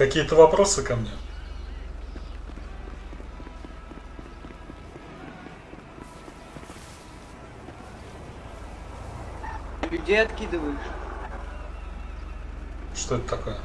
Какие-то вопросы ко мне? Людей откидываешь. Что это такое?